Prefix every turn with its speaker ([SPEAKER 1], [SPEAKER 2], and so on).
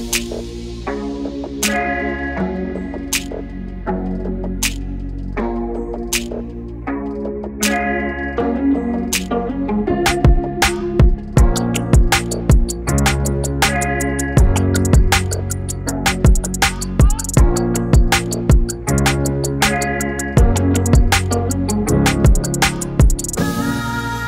[SPEAKER 1] Música